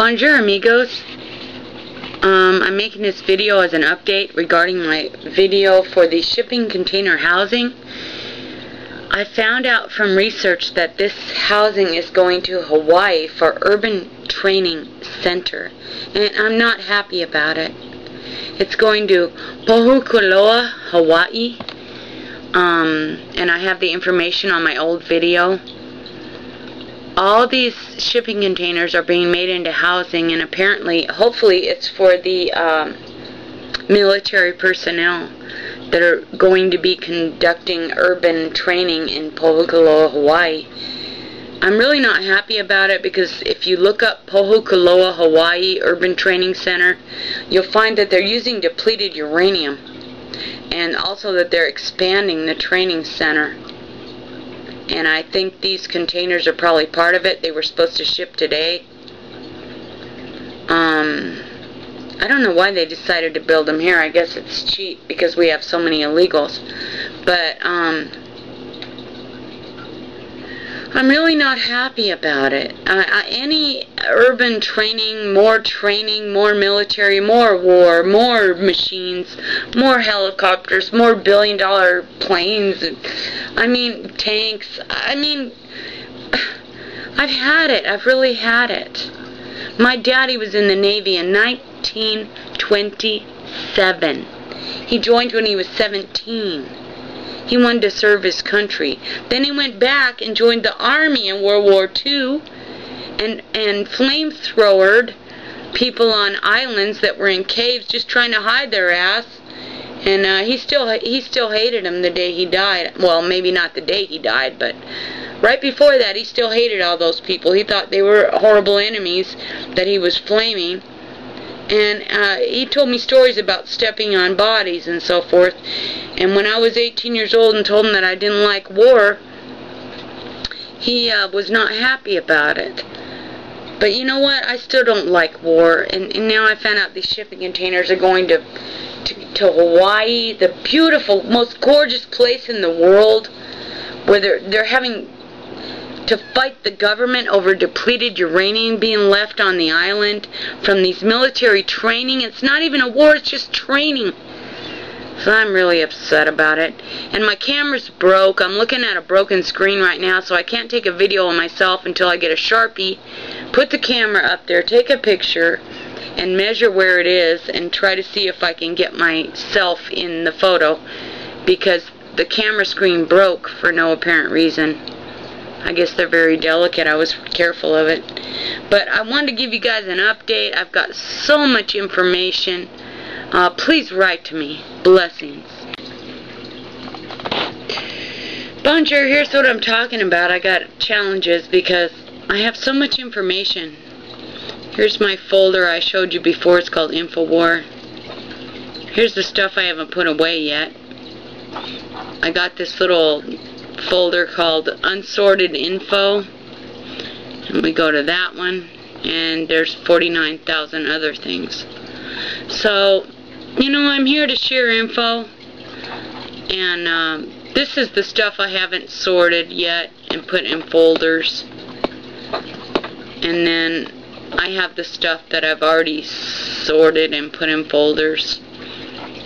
Bonjour amigos. Um, I'm making this video as an update regarding my video for the shipping container housing. I found out from research that this housing is going to Hawaii for Urban Training Center and I'm not happy about it. It's going to Pohakuloa, Hawaii um, and I have the information on my old video all these shipping containers are being made into housing and apparently hopefully it's for the um, military personnel that are going to be conducting urban training in Pohakuloa, Hawaii. I'm really not happy about it because if you look up Pohakuloa, Hawaii Urban Training Center, you'll find that they're using depleted uranium and also that they're expanding the training center and I think these containers are probably part of it. They were supposed to ship today. Um, I don't know why they decided to build them here. I guess it's cheap because we have so many illegals. But, um, I'm really not happy about it. Uh, any urban training, more training, more military, more war, more machines, more helicopters, more billion dollar planes, I mean tanks. I mean, I've had it. I've really had it. My daddy was in the Navy in 1927. He joined when he was 17. He wanted to serve his country. Then he went back and joined the army in World War II and, and flamethrowered people on islands that were in caves just trying to hide their ass. And uh, he still he still hated them the day he died. Well, maybe not the day he died, but right before that, he still hated all those people. He thought they were horrible enemies that he was flaming. And uh, he told me stories about stepping on bodies and so forth. And when I was 18 years old and told him that I didn't like war, he uh, was not happy about it. But you know what? I still don't like war. And, and now I found out these shipping containers are going to, to, to Hawaii, the beautiful, most gorgeous place in the world, where they're, they're having to fight the government over depleted uranium being left on the island from these military training. It's not even a war, it's just training. So I'm really upset about it. And my camera's broke. I'm looking at a broken screen right now, so I can't take a video of myself until I get a Sharpie, put the camera up there, take a picture, and measure where it is, and try to see if I can get myself in the photo, because the camera screen broke for no apparent reason. I guess they're very delicate. I was careful of it. But I wanted to give you guys an update. I've got so much information. Uh, please write to me. Blessings. Bonjour, here's what I'm talking about. I got challenges because I have so much information. Here's my folder I showed you before. It's called Infowar. Here's the stuff I haven't put away yet. I got this little folder called Unsorted Info. And we go to that one. And there's 49,000 other things. So, you know, I'm here to share info, and um, this is the stuff I haven't sorted yet and put in folders. And then I have the stuff that I've already sorted and put in folders.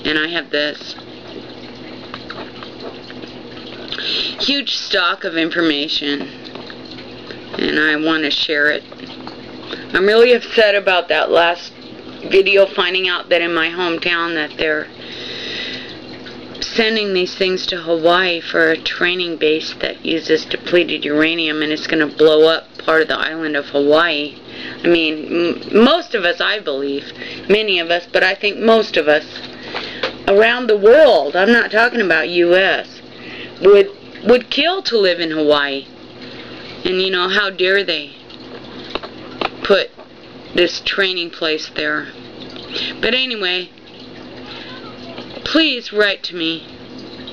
And I have this huge stock of information, and I want to share it. I'm really upset about that last video finding out that in my hometown that they're sending these things to Hawaii for a training base that uses depleted uranium and it's going to blow up part of the island of Hawaii. I mean, most of us, I believe, many of us, but I think most of us around the world, I'm not talking about U.S., would would kill to live in Hawaii. And you know, how dare they put this training place there. But anyway, please write to me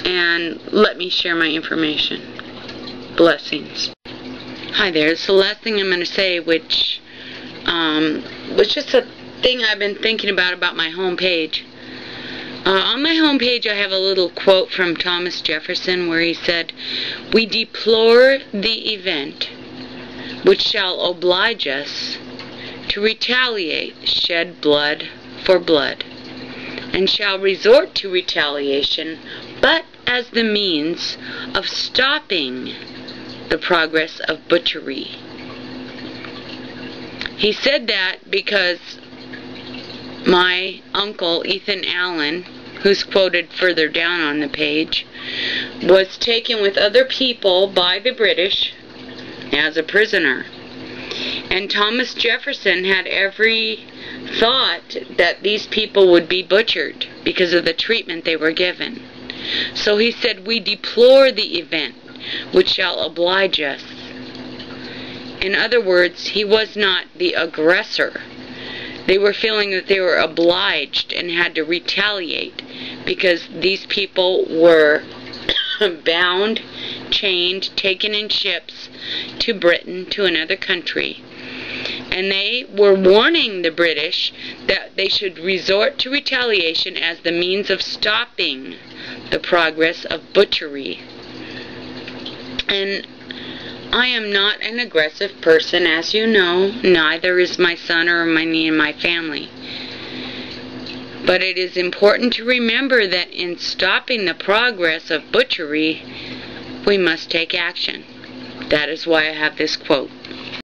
and let me share my information. Blessings. Hi there. It's the last thing I'm going to say, which um, was just a thing I've been thinking about about my homepage. Uh, on my homepage, I have a little quote from Thomas Jefferson where he said, We deplore the event which shall oblige us to retaliate, shed blood for blood, and shall resort to retaliation, but as the means of stopping the progress of butchery. He said that because my uncle, Ethan Allen, who's quoted further down on the page, was taken with other people by the British as a prisoner. And Thomas Jefferson had every thought that these people would be butchered because of the treatment they were given. So he said, We deplore the event which shall oblige us. In other words, he was not the aggressor. They were feeling that they were obliged and had to retaliate because these people were bound, chained, taken in ships to Britain, to another country. And they were warning the British that they should resort to retaliation as the means of stopping the progress of butchery. And I am not an aggressive person, as you know. Neither is my son or me and my family. But it is important to remember that in stopping the progress of butchery, we must take action. That is why I have this quote.